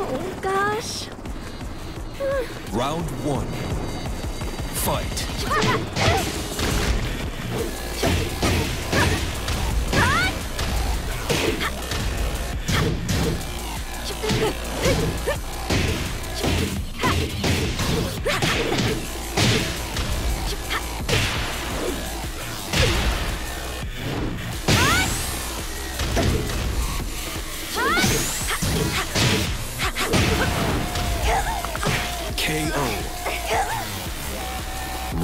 Oh gosh. Round one. Fight. Oh,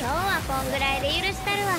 今日はこんぐらいで許したるわ。